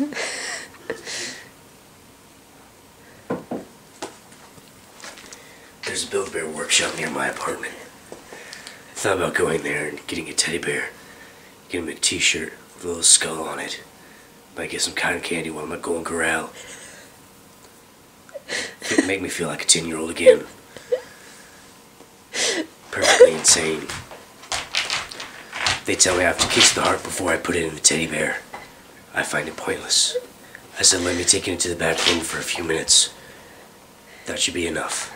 There's a Build-A-Bear workshop near my apartment. I thought about going there and getting a teddy bear. Get him a t-shirt with a little skull on it. Might get some cotton candy while I'm at Golden Corral. It'd make me feel like a 10-year-old again. Perfectly insane. They tell me I have to kiss the heart before I put it in the teddy bear. I find it pointless. I said let me take it into the back room for a few minutes. That should be enough.